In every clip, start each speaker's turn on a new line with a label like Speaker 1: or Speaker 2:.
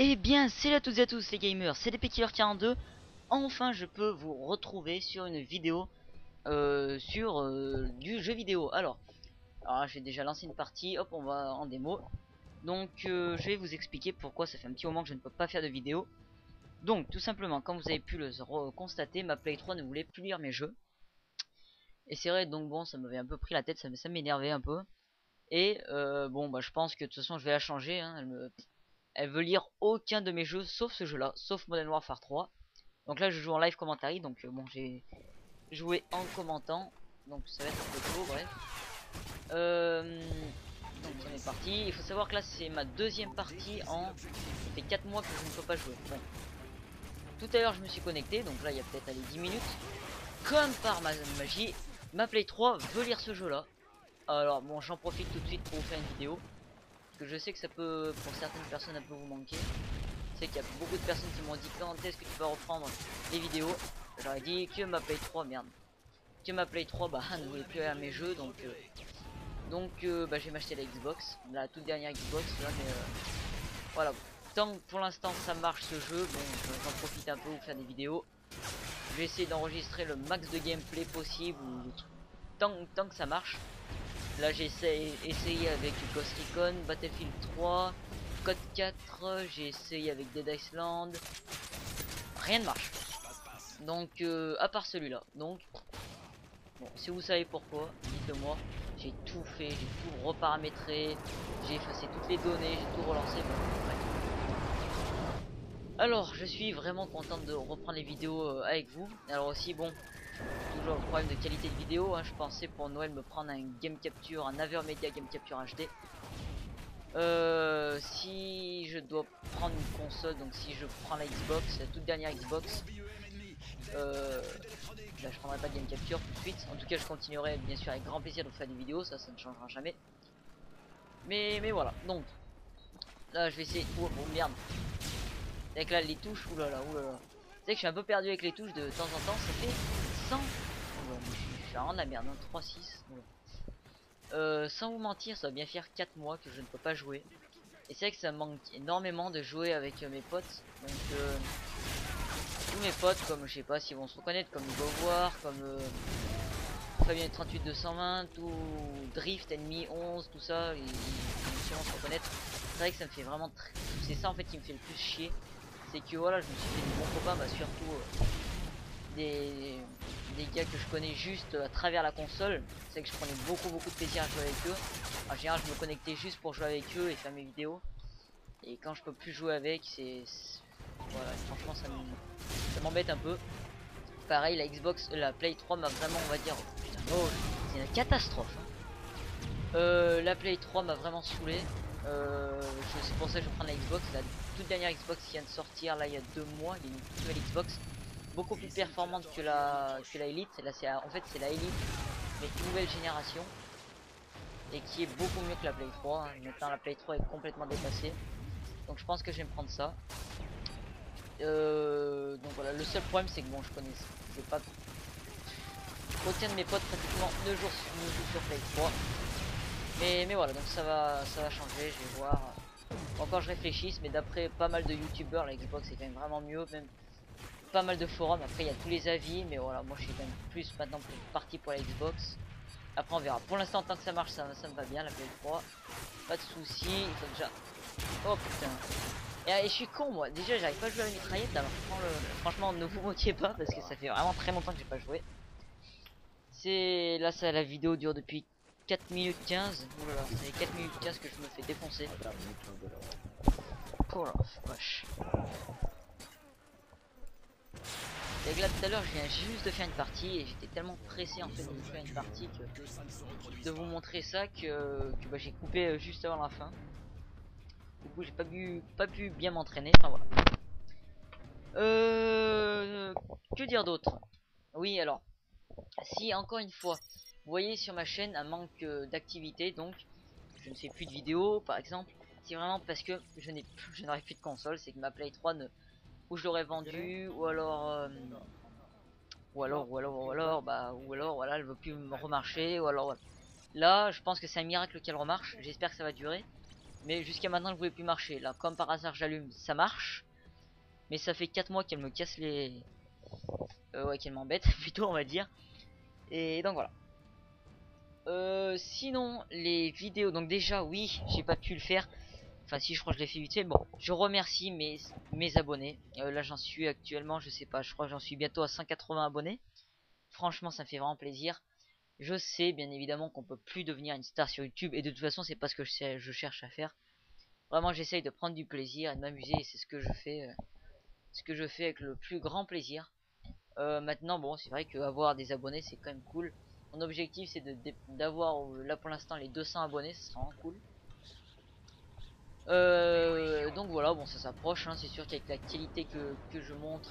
Speaker 1: Eh bien, salut à toutes et à tous les gamers, c'est DPKiller42. Enfin, je peux vous retrouver sur une vidéo euh, sur euh, du jeu vidéo. Alors, alors j'ai déjà lancé une partie, hop, on va en démo. Donc, euh, je vais vous expliquer pourquoi ça fait un petit moment que je ne peux pas faire de vidéo. Donc, tout simplement, comme vous avez pu le constater, ma Play 3 ne voulait plus lire mes jeux. Et c'est vrai, donc bon, ça m'avait un peu pris la tête, ça m'énervait un peu. Et bon, bah je pense que de toute façon, je vais la changer. Hein, elle veut lire aucun de mes jeux sauf ce jeu là, sauf Modern Warfare 3. Donc là je joue en live commentary, donc euh, bon j'ai joué en commentant, donc ça va être un peu court, bref. Euh, donc on est parti, il faut savoir que là c'est ma deuxième partie en... Ça fait 4 mois que je ne peux pas jouer. Bon. Tout à l'heure je me suis connecté, donc là il y a peut-être 10 minutes. Comme par ma magie, ma Play 3 veut lire ce jeu là. Alors bon j'en profite tout de suite pour vous faire une vidéo que je sais que ça peut, pour certaines personnes, un peu vous manquer. Sais qu'il y a beaucoup de personnes qui m'ont dit quand est-ce que tu vas reprendre les vidéos? J'aurais dit que ma Play 3, merde. Que ma Play 3, bah, ne voulait plus à mes jeux, donc... Euh, donc, euh, bah, je vais m'acheter la Xbox, la toute dernière Xbox, là, mais... Euh, voilà, tant pour l'instant ça marche ce jeu, bon, j'en profite un peu pour faire des vidéos. Je vais essayer d'enregistrer le max de gameplay possible, tant, tant que ça marche. Là j'ai essayé avec Ghost Recon, Battlefield 3, Code 4, j'ai essayé avec Dead Island. Rien ne marche. Donc euh, à part celui-là. Donc bon, si vous savez pourquoi, dites-le moi. J'ai tout fait, j'ai tout reparamétré, j'ai effacé toutes les données, j'ai tout relancé. Alors je suis vraiment contente de reprendre les vidéos euh, avec vous. Alors aussi bon, Toujours le problème de qualité de vidéo. Hein. Je pensais pour Noël me prendre un Game Capture, un Avermedia Game Capture HD. Euh, si je dois prendre une console, donc si je prends la Xbox, la toute dernière Xbox, euh, là je prendrai pas de Game Capture tout de suite. En tout cas, je continuerai bien sûr avec grand plaisir de vous faire des vidéos, ça, ça ne changera jamais. Mais, mais voilà, donc là je vais essayer. Oh, oh merde, avec là les touches, oulala, oulala. C'est que je suis un peu perdu avec les touches de temps en temps, ça fait sans... je suis la merde, 3-6. Hein, euh, sans vous mentir, ça va bien faire 4 mois que je ne peux pas jouer. Et c'est vrai que ça me manque énormément de jouer avec euh, mes potes. Donc euh, tous mes potes, comme je sais pas s'ils vont se reconnaître, comme voir comme Fabien 38 220, tout Drift, Ennemi 11, tout ça, ils, vont se reconnaître. C'est vrai que ça me fait vraiment C'est ça en fait qui me fait le plus chier. C'est que voilà, je me suis fait des bons copains, bah surtout des, des gars que je connais juste à travers la console. C'est que je prenais beaucoup beaucoup de plaisir à jouer avec eux. En général, je me connectais juste pour jouer avec eux et faire mes vidéos. Et quand je peux plus jouer avec, c'est voilà, franchement ça m'embête un peu. Pareil, la Xbox, la Play 3 m'a vraiment, on va dire, oh, c'est une catastrophe. Hein. Euh, la Play 3 m'a vraiment saoulé. Euh, c'est pour ça que je prends la Xbox, la toute dernière Xbox qui vient de sortir là il y a deux mois, il y a une nouvelle Xbox beaucoup plus performante que la que la Elite. Là, c'est en fait c'est la Elite mais nouvelle génération et qui est beaucoup mieux que la Play 3. Hein. Maintenant, la Play 3 est complètement dépassée. Donc, je pense que je vais me prendre ça. Euh, donc voilà, le seul problème c'est que bon, je connais, je pas. Aucun de mes potes pratiquement ne joue, sur Play 3. Mais, mais voilà, donc ça va, ça va changer. Je vais voir. Encore, je réfléchisse, mais d'après pas mal de youtubeurs, la Xbox est quand même vraiment mieux. Même pas mal de forums, après il y a tous les avis, mais voilà, moi je suis quand même plus maintenant parti pour la Xbox. Après on verra. Pour l'instant tant que ça marche ça, ça me va bien la PS3. Pas de soucis, il faut déjà. Oh putain. Et, je suis con moi, déjà j'arrive pas à jouer à la mitraillette alors franchement ne vous moquez pas parce que ça fait vraiment très longtemps que j'ai pas joué. C'est là ça la vidéo dure depuis 4 minutes 15. Oulala, c'est 4 minutes 15 que je me fais défoncer. Oh là, wesh. Et là tout à l'heure je viens juste de faire une partie et j'étais tellement pressé en fait de faire une partie que de vous montrer ça que, bah, j'ai coupé euh, juste avant la fin. Du coup j'ai pas pu pas pu bien m'entraîner, enfin voilà. Euh, que dire d'autre? Oui alors, si encore une fois, vous voyez sur ma chaîne un manque euh, d'activité donc je ne fais plus de vidéos par exemple, c'est vraiment parce que je n'ai je plus de console, c'est que ma Play 3 ne ou je l'aurais vendu ou alors euh, ou alors ou alors ou alors bah ou alors voilà elle veut plus me remarcher ou alors là je pense que c'est un miracle qu'elle remarche j'espère que ça va durer Mais jusqu'à maintenant, je ne pouvais plus marcher. Là, comme par hasard, j'allume, ça marche. Mais ça fait 4 mois qu'elle me casse les... Euh, ouais, qu'elle m'embête, plutôt, on va dire. Et donc voilà. Euh, sinon, les vidéos, donc déjà, oui, j'ai pas pu le faire. Enfin, si, je crois que je l'ai fait vite fait. Bon, je remercie mes, mes abonnés. Euh, là, j'en suis actuellement, je sais pas, je crois que j'en suis bientôt à 180 abonnés. Franchement, ça me fait vraiment plaisir. Je sais, bien évidemment, qu'on peut plus devenir une star sur YouTube. Et de toute façon, c'est pas ce que je, cherche à faire. Vraiment, j'essaye de prendre du plaisir et de m'amuser. Et c'est ce que je fais. Euh, ce que je fais avec le plus grand plaisir. Euh, maintenant, bon, c'est vrai qu'avoir des abonnés, c'est quand même cool. Mon objectif, c'est d'avoir, là pour l'instant, les 200 abonnés. Ce sera vraiment cool. Euh, donc voilà, bon, ça s'approche. Hein, c'est sûr qu'avec la qualité que, que je montre,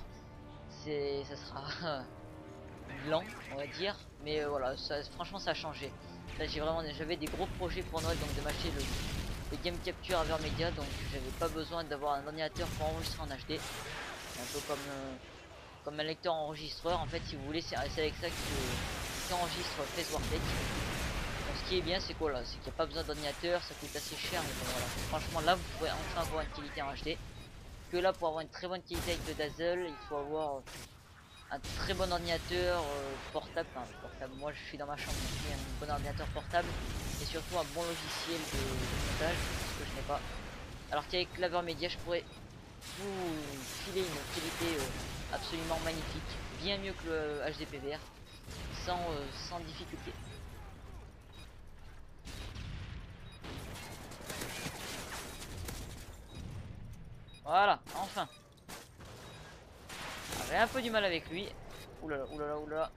Speaker 1: c'est, ça sera lent, on va dire. Mais euh, voilà, ça, franchement, ça a changé. J'ai vraiment, j'avais des gros projets pour Noël, donc de m'acheter le, Game Capture Media, donc j'avais pas besoin d'avoir un ordinateur pour enregistrer en HD. Un peu comme, euh, comme un lecteur enregistreur. En fait, si vous voulez, c'est avec ça que enregistre Facebook Wartech ce qui est bien, c'est quoi là? C'est qu'il n'y a pas besoin d'ordinateur, ça coûte assez cher. Mais bon, voilà. Franchement, là, vous pourrez enfin avoir une qualité en HD. Que là, pour avoir une très bonne qualité avec le Dazzle, il faut avoir un très bon ordinateur euh, portable, enfin portable, moi je suis dans ma chambre donc un bon ordinateur portable et surtout un bon logiciel de, montage, ce que je n'ai pas. Alors qu'avec Claver Media je pourrais vous filer une qualité euh, absolument magnifique, bien mieux que le HDPVR, sans, euh, sans difficulté. Voilà, enfin j'ai un peu du mal avec lui. Oulala, oulala, oulala.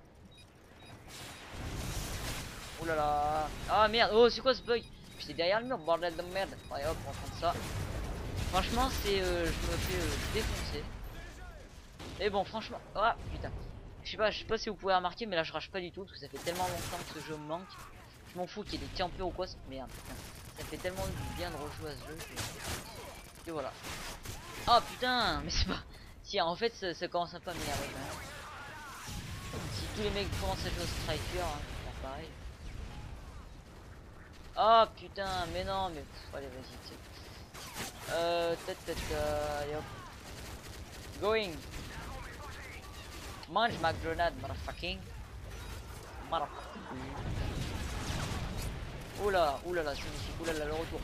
Speaker 1: Oulala. Ah merde, oh c'est quoi ce bug? J'étais derrière le mur, bordel de merde. Ouais hop, on prend ça. Franchement, c'est. Euh, je me fais euh, défoncer. Et bon, franchement. Ah putain. Je sais pas, je sais pas si vous pouvez remarquer, mais là je rage pas du tout parce que ça fait tellement longtemps que ce jeu me manque. Je m'en fous qu'il y ait des campeurs ou quoi. Merde. Ça fait tellement bien de rejouer à ce jeu. Voilà. Ah putain, mais c'est pas. Si en fait ça, commence un peu à m'énerver Si tous les mecs commencent à jouer au striker, hein, pareil. Ah putain, mais non, mais allez vas-y. Euh, tête, tête, hop. Going. Mange ma grenade, motherfucking. Motherfucking. Oula, oulala, c'est magnifique. Oulala, le retour.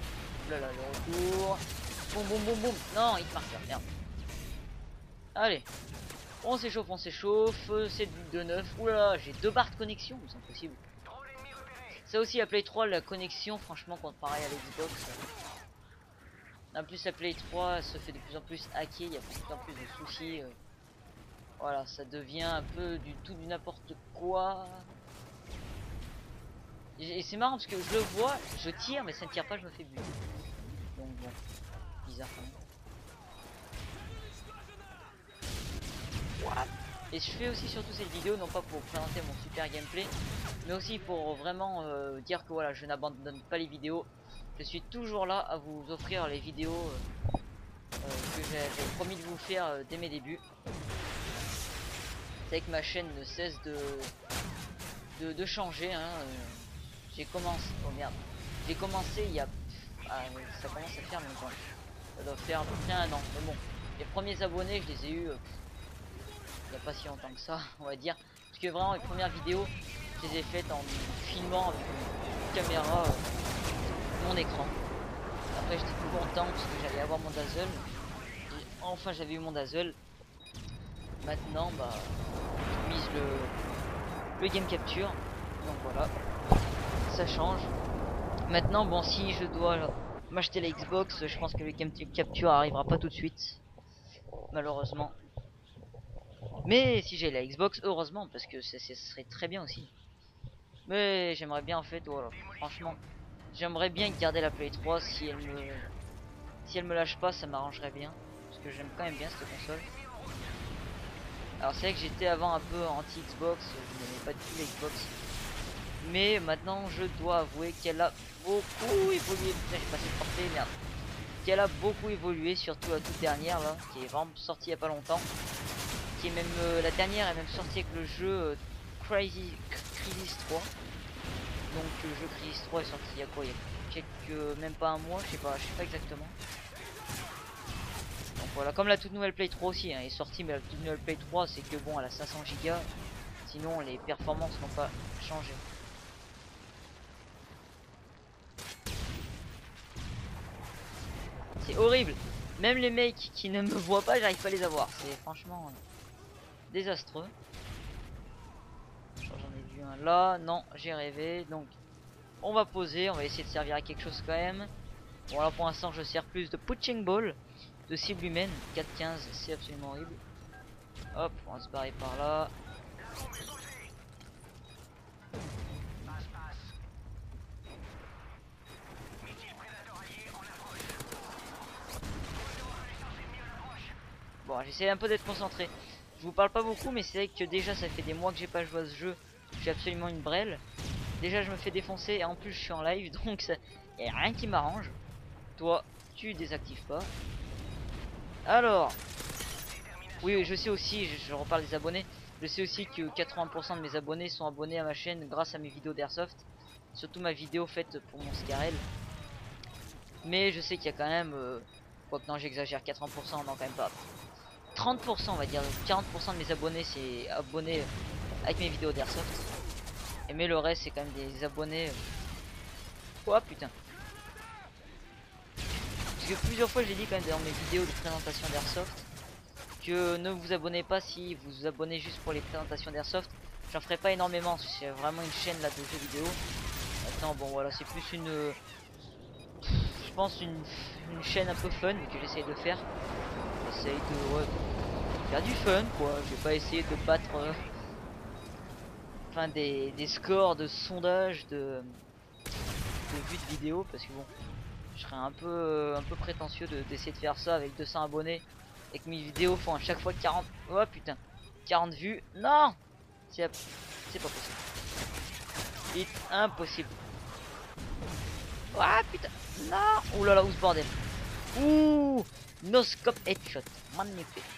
Speaker 1: Oulala, le retour. Boum, boum, boum, boum. Non, il marque, merde. Allez. On s'échauffe, on s'échauffe. C'est de neuf. Oula, j'ai deux barres de connexion. C'est impossible. Ça aussi, la Play 3, la connexion, franchement, pareil à l'Xbox. En plus, la Play 3 se fait de plus en plus hacker. Il y a de plus en plus de soucis. Euh. Voilà, ça devient un peu du tout du n'importe quoi. Et c'est marrant parce que je le vois, je tire, mais ça ne tire pas, je me fais buter. Donc bon, Et je fais aussi surtout cette vidéo non pas pour présenter mon super gameplay mais aussi pour vraiment euh, dire que voilà je n'abandonne pas les vidéos. Je suis toujours là à vous offrir les vidéos euh, euh, que j'ai promis de vous faire dès mes débuts. C'est que ma chaîne ne cesse de de, changer hein, j'ai commencé oh merde j'ai commencé il y a ah, ça commence à faire longtemps ça doit faire à peu près un an mais bon les premiers abonnés je les ai eu il n'y a pas si longtemps que ça, on va dire. Parce que vraiment, les premières vidéos, je les ai faites en filmant avec une caméra euh, mon écran. Après, j'étais plus content parce que j'allais avoir mon dazzle. enfin, j'avais eu mon dazzle. Maintenant, bah, je mise le, le game capture. Donc voilà, ça change. Maintenant, bon, si je dois m'acheter la Xbox, je pense que le capture arrivera pas tout de suite. Malheureusement. Mais si j'ai la Xbox, heureusement, parce que ce serait très bien aussi. Mais j'aimerais bien en fait, voilà, franchement, j'aimerais bien garder la Play 3 si elle me, si elle me lâche pas, ça m'arrangerait bien, parce que j'aime quand même bien cette console. Alors c'est vrai que j'étais avant un peu anti Xbox, je n'aimais pas du tout Xbox, mais maintenant je dois avouer qu'elle a beaucoup évolué. Putain, j'ai passé de portée, merde. Qu'elle a beaucoup évolué, surtout la toute dernière là, qui est vraiment sortie il y a pas longtemps qui est même euh, la dernière est même sortie avec le jeu euh, Crazy Crisis 3 donc le jeu Crisis 3 est sorti il y a quoi il y a quelques, même pas un mois, je sais pas, je sais pas exactement. Donc voilà, comme la toute nouvelle Play 3 aussi hein, est sortie, mais la toute nouvelle Play 3 c'est que bon, elle a 500 Go, sinon les performances n'ont pas changé. C'est horrible. Même les mecs qui ne me voient pas, j'arrive pas à les avoir. C'est franchement euh, désastreux. J'en ai vu un là. Non, j'ai rêvé. Donc, on va poser. On va essayer de servir à quelque chose quand même. Bon, là pour l'instant, je sers plus de punching ball, de cible humaine. 4-15, c'est absolument horrible. Hop, on va se barrer par là. Bon, j'essaie un peu d'être concentré. Je vous parle pas beaucoup, mais c'est vrai que déjà ça fait des mois que j'ai pas joué à ce jeu. J'ai absolument une brêle. Déjà, je me fais défoncer et en plus, je suis en live, donc ça, y a rien qui m'arrange. Toi, tu désactives pas. Alors, oui, je sais aussi, je, reparle des abonnés. Je sais aussi que 80% de mes abonnés sont abonnés à ma chaîne grâce à mes vidéos d'airsoft. Surtout ma vidéo faite pour mon Scarel. Mais je sais qu'il y a quand même, euh, quoi que non, j'exagère, 80%, non quand même pas. 30% on va dire, 40% de mes abonnés c'est abonnés avec mes vidéos d'airsoft. Et mais le reste c'est quand même des abonnés. Oh putain. Parce que plusieurs fois j'ai dit quand même dans mes vidéos de présentation d'airsoft que ne vous abonnez pas si vous vous abonnez juste pour les présentations d'airsoft. J'en ferai pas énormément, c'est vraiment une chaîne là de jeux vidéo. Attends bon voilà c'est plus une je pense une, une chaîne un peu fun que j'essaye de faire J'essaye de faire du fun quoi. Je vais pas essayer de battre euh, enfin des, scores de sondage de, de vues de vidéo parce que bon je serais un peu un peu prétentieux d'essayer de, faire ça avec 200 abonnés et que mes vidéos font à chaque fois 40 oh putain 40 vues. Non! C'est pas possible. C'est impossible. Ah putain non! Ouh là là où ce bordel? Ouh! No scope headshot. Magnifique.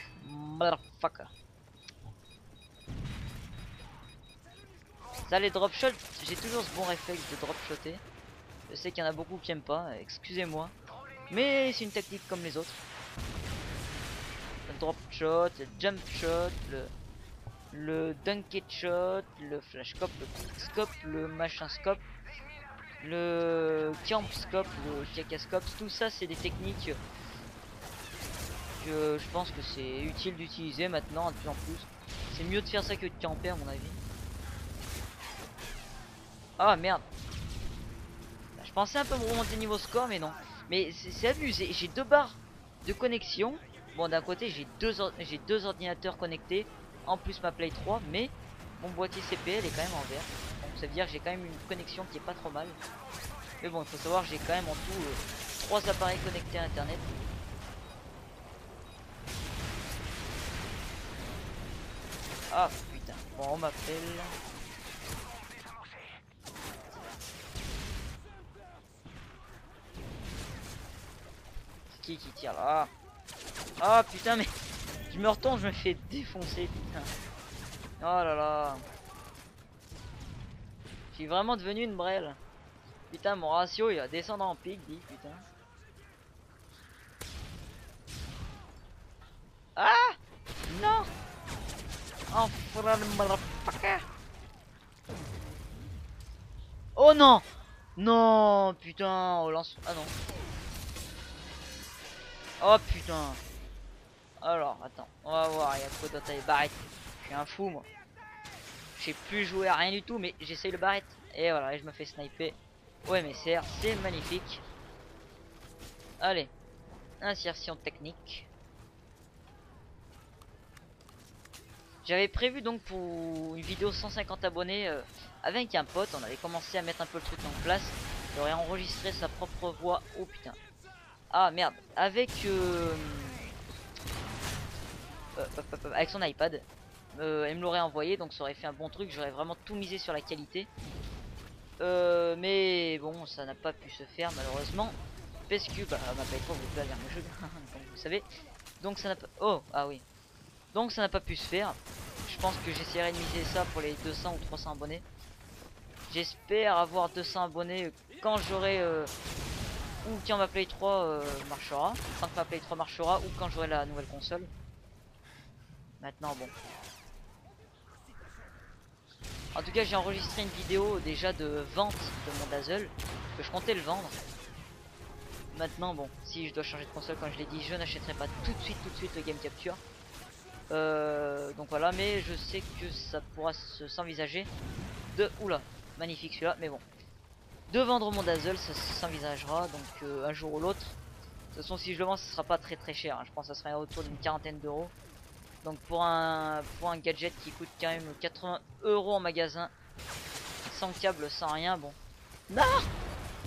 Speaker 1: Motherfucker. Ça les drop shots, j'ai toujours ce bon réflexe de drop shotter. Je sais qu'il y en a beaucoup qui aiment pas, excusez-moi. Mais c'est une technique comme les autres. Le drop shot, le jump shot, le, le dunk shot, le flash scope, le scope, le machin scope, le camp scope, le caca scope, tout ça c'est des techniques je pense que c'est utile d'utiliser maintenant de plus en plus. C'est mieux de faire ça que de camper à mon avis. Ah merde. Bah, je pensais un peu me remonter niveau score mais non. Mais c'est abusé. J'ai deux barres de connexion. Bon d'un côté j'ai deux, j'ai deux ordinateurs connectés. En plus ma Play 3. Mais mon boîtier CPL est quand même en vert. Donc ça veut dire que j'ai quand même une connexion qui est pas trop mal. Mais bon il faut savoir j'ai quand même en tout euh, trois appareils connectés à internet. Ah putain, bon on m'appelle. Qui qui tire là? Ah putain mais je me retourne, je me fais défoncer putain. Oh là là. Je suis vraiment devenu une brêle. Putain mon ratio il va descendre en pic dit putain. Ah Non Oh non. Non Putain on lance... Ah non. Oh putain. Alors attends On va voir Il y a quoi d'autre Barrette. Je suis un fou moi. J'ai plus joué à rien du tout Mais j'essaye le barrette. Et voilà et je me fais sniper. Ouais mais c'est magnifique. Allez Insertion technique J'avais prévu donc pour une vidéo 150 abonnés euh, avec un pote. On avait commencé à mettre un peu le truc en place. Il aurait enregistré sa propre voix. Oh putain. Ah merde. Avec euh, euh, avec son iPad. elle me l'aurait envoyé donc ça aurait fait un bon truc. J'aurais vraiment tout misé sur la qualité. mais bon, ça n'a pas pu se faire malheureusement. Parce que bah, ma pas vous pouvez mes jeux, comme vous savez. Donc ça n'a pas. Oh, ah oui. Donc ça n'a pas pu se faire. Je pense que j'essaierai de miser ça pour les 200 ou 300 abonnés. J'espère avoir 200 abonnés quand j'aurai euh, ou quand ma Play 3 euh, marchera, quand ma Play 3 marchera ou quand j'aurai la nouvelle console. Maintenant bon. En tout cas j'ai enregistré une vidéo déjà de vente de mon Dazzle que je comptais le vendre. Maintenant bon, si je dois changer de console comme je l'ai dit, je n'achèterai pas tout de suite tout de suite le Game Capture. Euh, donc voilà, mais je sais que ça pourra s'envisager de... Oula, magnifique celui-là, mais bon. De vendre mon Dazzle, ça s'envisagera, donc euh, un jour ou l'autre. De toute façon, si je le vends, ce sera pas très très cher. Hein. Je pense que ça sera autour d'une quarantaine d'euros. Donc pour un, pour un gadget qui coûte quand même 80 euros en magasin, sans câble, sans rien, bon. Non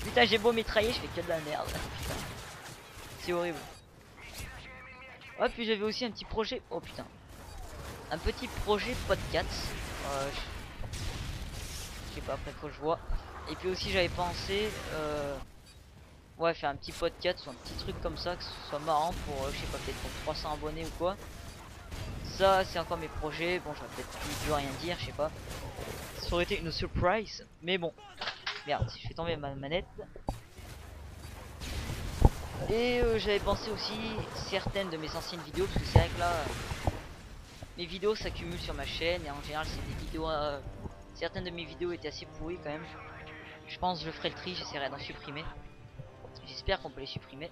Speaker 1: Putain, j'ai beau mitrailler, je fais que de la merde. C'est horrible. Oh, puis j'avais aussi un petit projet. Oh putain. Un petit projet podcast. Euh, je sais pas, après que je vois. Et puis aussi, j'avais pensé. Euh... Ouais, faire un petit podcast ou un petit truc comme ça, que ce soit marrant pour, euh, je sais pas, peut-être pour 300 abonnés ou quoi. Ça, c'est encore mes projets. Bon, j'aurais peut-être plus rien dire, je sais pas. Ça aurait été une surprise. Mais bon. Merde, si je fais tomber ma manette. Et euh, j'avais pensé aussi certaines de mes anciennes vidéos, parce que c'est vrai que là, mes vidéos s'accumulent sur ma chaîne, et en général c'est des vidéos... Euh, certaines de mes vidéos étaient assez pourries quand même. Je pense que je ferai le tri, j'essaierai d'en supprimer. J'espère qu'on peut les supprimer.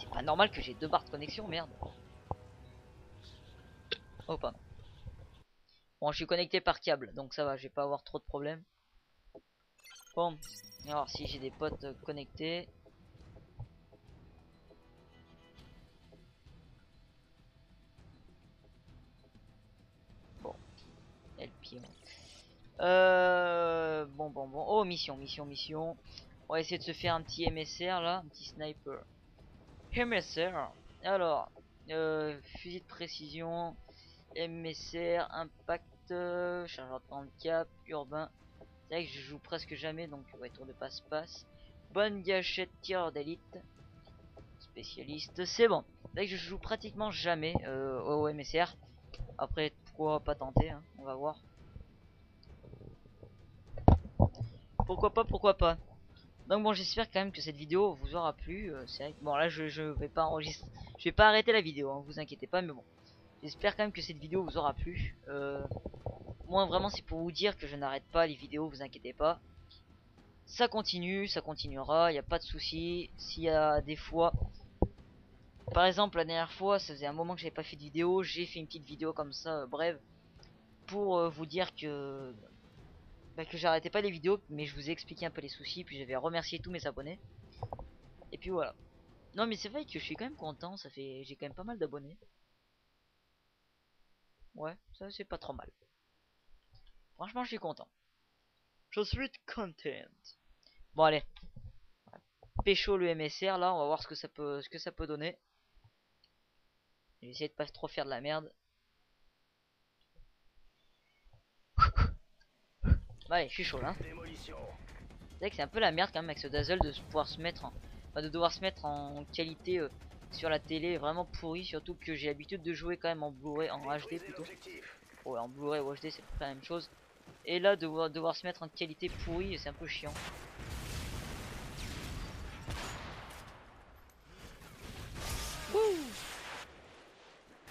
Speaker 1: C'est pas normal que j'ai deux barres de connexion, merde. Oh pardon. Bon, je suis connecté par câble, donc ça va, je vais pas avoir trop de problèmes. Bon, alors si j'ai des potes connectés. Euh, bon, bon, bon. Oh, mission, mission, mission. On va essayer de se faire un petit MSR là, un petit sniper. MSR. Alors, euh, fusil de précision, MSR, impact, chargeur de handicap, urbain. C'est vrai que je joue presque jamais, donc ouais, tour de passe-passe. Bonne gâchette, tireur d'élite, spécialiste, c'est bon. C'est vrai que je joue pratiquement jamais euh, au MSR. Après, pourquoi pas tenter, hein, on va voir. Pourquoi pas, pourquoi pas. Donc bon, j'espère quand même que cette vidéo vous aura plu. Euh, c'est vrai bon là, je, je vais pas enregistrer, je vais pas arrêter la vidéo, hein, vous inquiétez pas, mais bon. J'espère quand même que cette vidéo vous aura plu. Euh, moi vraiment, c'est pour vous dire que je n'arrête pas les vidéos, vous inquiétez pas. Ça continue, ça continuera, il n'y a pas de souci. S'il y a des fois, par exemple la dernière fois, ça faisait un moment que j'avais pas fait de vidéo, j'ai fait une petite vidéo comme ça, euh, bref, pour euh, vous dire que bah, que j'arrêtais pas les vidéos, mais je vous ai expliqué un peu les soucis, puis j'avais remercié tous mes abonnés. Et puis voilà. Non mais c'est vrai que je suis quand même content, ça fait j'ai quand même pas mal d'abonnés. Ouais, ça c'est pas trop mal. Franchement, je suis content. Je suis content. Bon allez. Pécho le MSR là, on va voir ce que ça peut ce que ça peut donner. Je vais essayer de pas trop faire de la merde. Allez, je suis chaud là. C'est que c'est un peu la merde quand même avec ce Dazzle de pouvoir se mettre en, de devoir se mettre en qualité euh, sur la télé vraiment pourri surtout que j'ai l'habitude de jouer quand même en Blu-ray en HD plutôt. Ouais, en Blu-ray ou HD c'est la même chose. Et là devoir devoir se mettre en qualité pourrie c'est un peu chiant.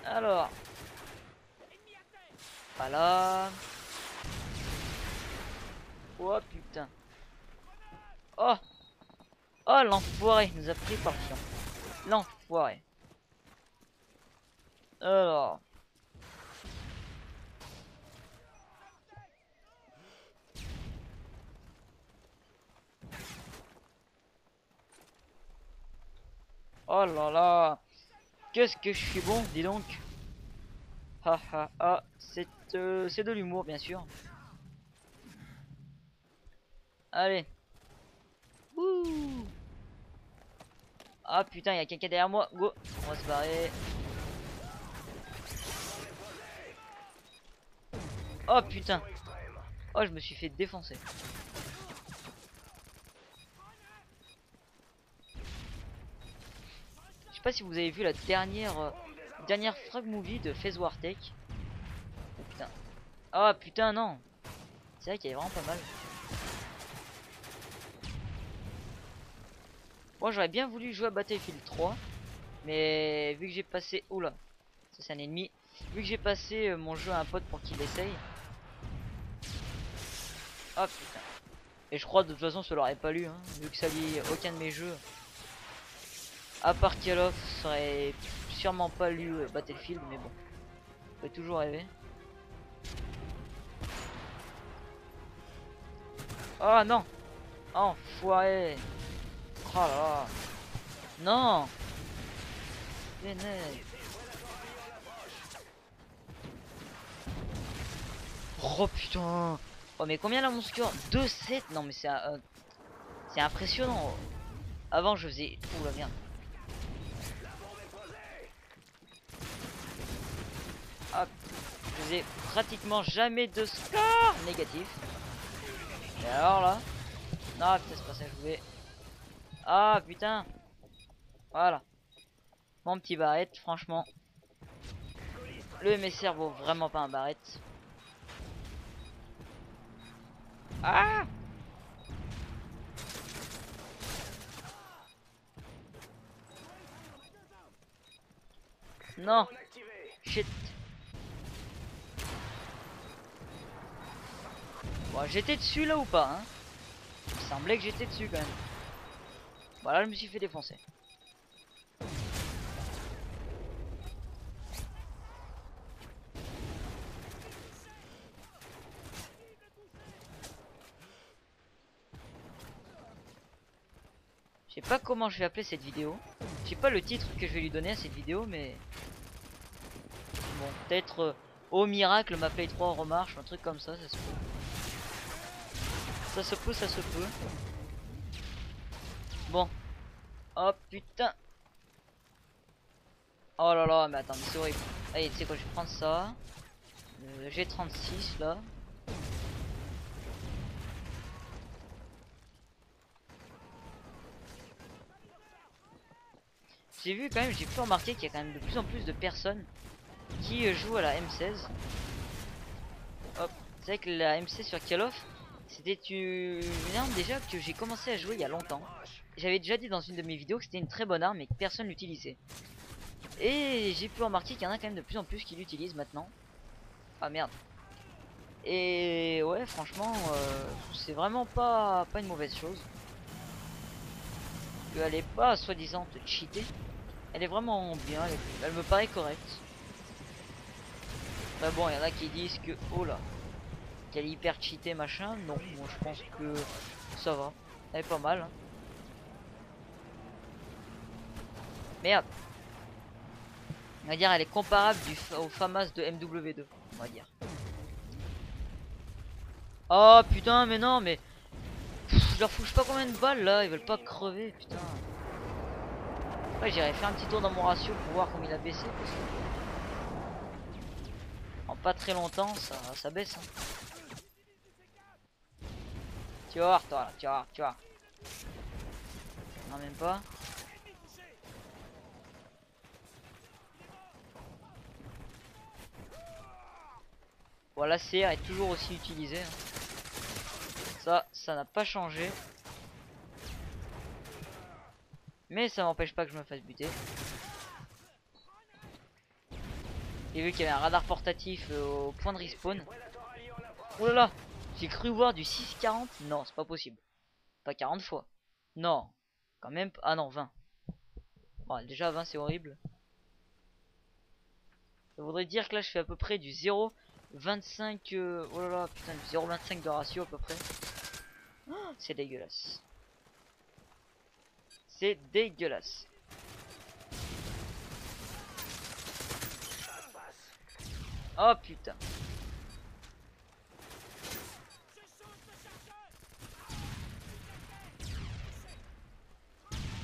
Speaker 1: Alors. Voilà. Oh putain. Oh Oh l'enfoiré nous a pris par. L'enfoiré. Alors. Oh là là Qu'est-ce que je suis bon, dis donc Ha ha ha C'est euh, de l'humour bien sûr. Allez. Ouh. Ah putain, il y a quelqu'un derrière moi. Go. On va se barrer. Oh putain. Oh, je me suis fait défoncer. Je sais pas si vous avez vu la dernière euh, dernière frag movie de Phase War Tech. Oh putain. Oh putain, non. C'est vrai qu'il y vraiment pas mal. Moi j'aurais bien voulu jouer à Battlefield 3. Mais vu que j'ai passé... Oula, ça c'est un ennemi. Vu que j'ai passé euh, mon jeu à un pote pour qu'il essaye. Ah putain. Et je crois de toute façon ça l'aurait pas lu, hein, vu que ça lit aucun de mes jeux. À part Call of, ça aurait sûrement pas lu euh, Battlefield, mais bon. On peut toujours rêver. Oh non Enfoiré Oh là là. Non. Oh putain. Oh mais combien là mon score? 2-7 Non mais c'est euh, c'est impressionnant. Avant je faisais... Ouh la merde. Hop. Je faisais pratiquement jamais de score négatif. Et alors là? Non ça que je voulais Ah putain. Voilà. Mon petit barrette franchement. Le MSR vaut vraiment pas un barrette. Ah Non. Shit. Bon, j'étais dessus là ou pas hein? Il semblait que j'étais dessus quand même. Voilà, je me suis fait défoncer. Je sais pas comment je vais appeler cette vidéo. Je sais pas le titre que je vais lui donner à cette vidéo, mais... Bon, peut-être... Euh, au miracle, ma Play 3 remarche, un truc comme ça, ça se peut. Ça se peut, ça se peut. Bon. Oh putain. Oh là là, mais attends, c'est horrible. Allez, tu sais quoi, je vais prendre ça. Euh, G36 là. J'ai vu quand même, j'ai pu remarquer qu'il y a quand même de plus en plus de personnes qui euh, jouent à la M16. Hop, c'est vrai que la M16 sur Call of, c'était une arme déjà que j'ai commencé à jouer il y a longtemps. J'avais déjà dit dans une de mes vidéos que c'était une très bonne arme et que personne l'utilisait. Et j'ai pu remarquer qu'il y en a quand même de plus en plus qui l'utilisent maintenant. Ah merde. Et ouais, franchement, euh, c'est vraiment pas, pas une mauvaise chose. Elle est pas soi-disant cheater. Elle est vraiment bien, elle, me paraît correcte. Mais bon, il y en a qui disent que, oh là, qu'elle est hyper cheatée machin. Non, moi je pense que ça va. Elle est pas mal. Hein. Merde. On va dire elle est comparable au FAMAS de MW2. On va dire. Oh putain mais non mais je leur fous pas combien de balles là, ils veulent pas crever putain. Ouais, j'irai faire un petit tour dans mon ratio pour voir comment il a baissé. En pas très longtemps, ça, baisse. Hein. Tu vas voir, toi, là, tu vas tu vois. Non, même pas. Voilà, CR est toujours aussi utilisé. Hein. Ça, ça n'a pas changé. Mais ça m'empêche pas que je me fasse buter. Et vu qu'il y avait un radar portatif euh, au point de respawn. Oh là là J'ai cru voir du 6,40. Non, c'est pas possible. Pas 40 fois. Non. Quand même. Ah non, 20. Bon, déjà 20 c'est horrible. Ça voudrait dire que là je fais à peu près du 0,25. Euh... Oh là là, putain, du 0,25 de ratio à peu près. Oh, c'est dégueulasse. C'est dégueulasse. Oh putain.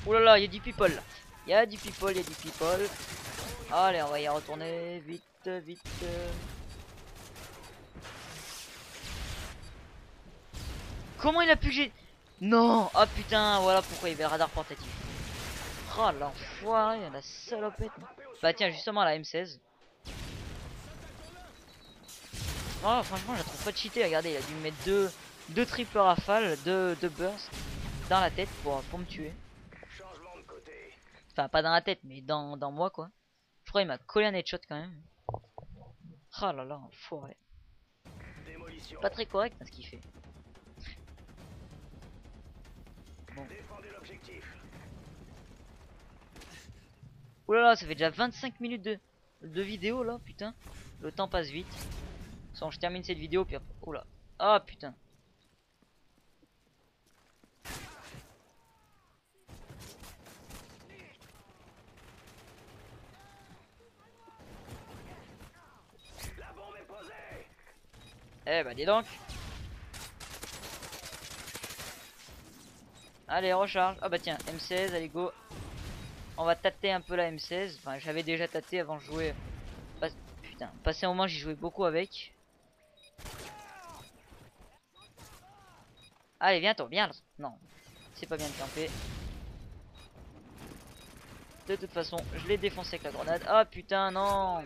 Speaker 1: Oh là là, il y a du people. Il y a du people, il y a du people. Allez, on va y retourner vite, vite. Comment il a pu j'ai... Non Ah putain, voilà pourquoi il y avait le radar portatif. Oh l'enfoiré, la salopette. Bah tiens, justement la M16. Oh franchement, je la trouve pas cheaté. Regardez, il a dû me mettre deux, deux triples rafales, deux, deux bursts dans la tête pour, pour me tuer. Enfin, pas dans la tête, mais dans, dans moi, quoi. Je crois qu'il m'a collé un headshot quand même. Oh là là.
Speaker 2: Démolition.
Speaker 1: Pas très correct hein, ce qu'il fait. Là là, ça fait déjà 25 minutes de, de vidéo là, putain. Le temps passe vite. Sans je termine cette vidéo, puis après. Oula. Ah putain.
Speaker 2: La bombe est posée.
Speaker 1: Eh bah dis donc. Allez, recharge. Ah bah tiens, M16, allez go. On va tâter un peu la M16. Enfin, j'avais déjà tâté avant de jouer. Pas- Putain, passé un moment, j'y jouais beaucoup avec. Allez, viens toi, viens. Non, c'est pas bien de camper. De toute façon, je l'ai défoncé avec la grenade. Ah putain, non.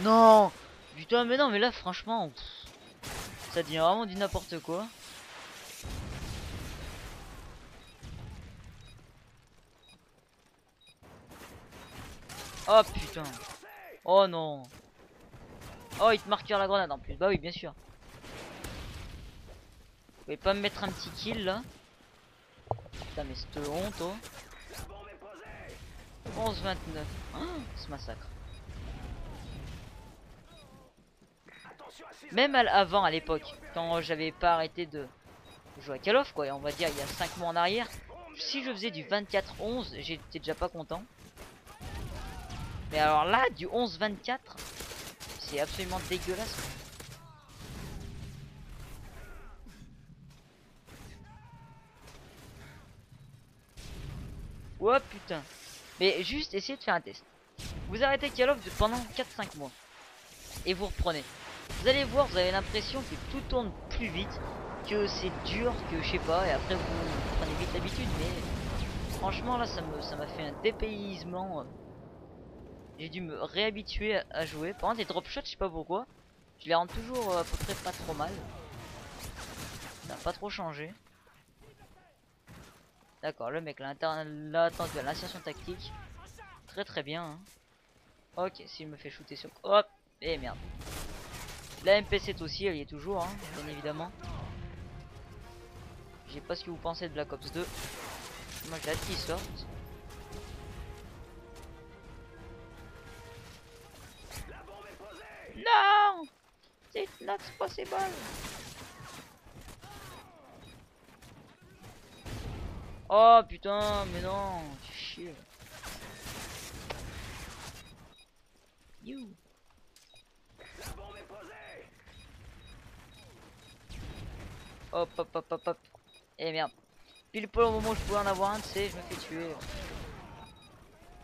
Speaker 1: Non Putain mais non mais là franchement Ça devient vraiment du n'importe quoi. Oh putain. Oh non. Oh il te marque la grenade en plus. Bah oui bien sûr. Vous pouvez pas me mettre un petit kill là. Putain mais cette honte oh.
Speaker 2: La bombe est posée.
Speaker 1: 11-29 Ah, Ce massacre Même avant, à l'époque, quand j'avais pas arrêté de jouer à Call of, quoi, et on va dire il y a 5 mois en arrière, si je faisais du 24-11, j'étais déjà pas content. Mais alors là, du 11-24, c'est absolument dégueulasse. quoi. Oh putain. Mais juste essayez de faire un test. Vous arrêtez Call of pendant 4-5 mois. Et vous reprenez. Vous allez voir, vous avez l'impression que tout tourne plus vite, que c'est dur, que je sais pas, et après vous prenez vite l'habitude, mais franchement là ça me ça m'a fait un dépaysement. J'ai dû me réhabituer à, jouer. Par contre les drop shots, je sais pas pourquoi, je les rends toujours euh, à peu près pas trop mal. Ça n'a pas trop changé. D'accord, le mec là attendu à l'insertion tactique. Très très bien. hein. Ok, s'il me fait shooter sur... Hop Et merde. La MP7 aussi, elle y est toujours, hein, bien évidemment. Je sais pas ce que vous pensez de Black Ops 2. Moi j'ai hâte qu'il sorte.
Speaker 2: La bombe est posée.
Speaker 1: Non C'est not possible Oh putain, mais non, chier. You.
Speaker 2: La bombe est posée.
Speaker 1: Hop hop hop hop hop. Et merde. Pile poil au moment où je pouvais en avoir un, tu sais, je me fais tuer.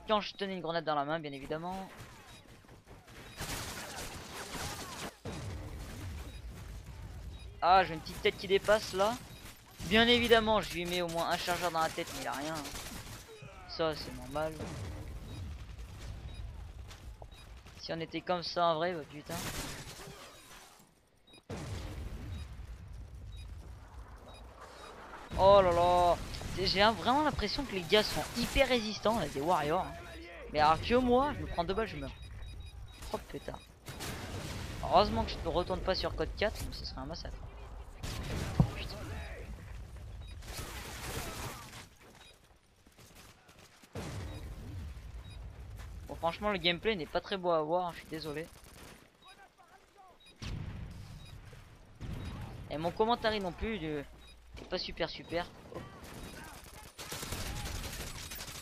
Speaker 1: Quand je tenais une grenade dans la main, bien évidemment. Ah, j'ai une petite tête qui dépasse là. Bien évidemment, je lui mets au moins un chargeur dans la tête, mais il a rien. Ça, c'est normal. Si on était comme ça en vrai, bah putain. Oh là là J'ai vraiment l'impression que les gars sont hyper résistants, là, des warriors. hein. Mais alors que moi, je me prends deux balles, je meurs. Oh putain. Heureusement que je ne retourne pas sur code 4, mais ce serait un massacre. Bon, franchement, le gameplay n'est pas très beau à voir, hein, je suis désolé. Et mon commentaire non plus, euh, pas super super.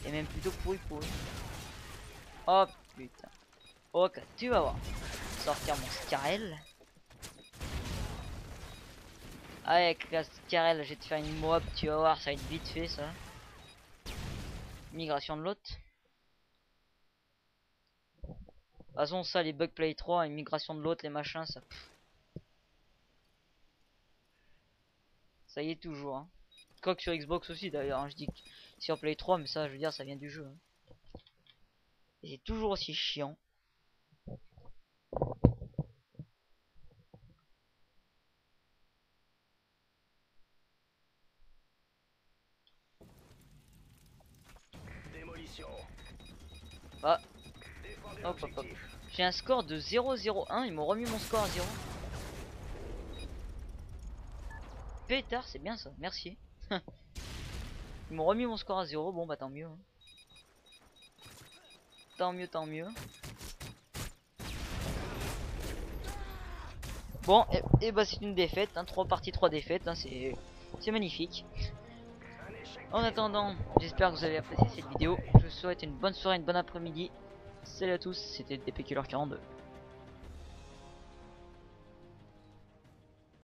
Speaker 1: Et même plutôt pourri pourri. Oh putain. Ok, tu vas voir. Sortir mon Scarel. Avec la Scarel, je vais te faire une mob, tu vas voir, ça va être vite fait ça. Migration de l'autre. De façon, ça, les bug play 3, immigration de l'autre, les machins, ça. Ça y est toujours. Hein. Quoique sur Xbox aussi d'ailleurs, hein, je dis que sur Play 3, mais ça je veux dire ça vient du jeu. Hein. C'est toujours aussi chiant. Ah. Hop. J'ai un score de 0-0-1, ils m'ont remis mon score à 0. Pétard, c'est bien ça, merci. ils m'ont remis mon score à 0, bon bah tant mieux. hein. Tant mieux, tant mieux. Bon, et, et bah c'est une défaite, hein, 3 parties, 3 défaites, hein, c'est magnifique. En attendant, j'espère que vous avez apprécié cette vidéo. Je vous souhaite une bonne soirée, une bonne après-midi. Salut à tous, c'était DP Killer 42.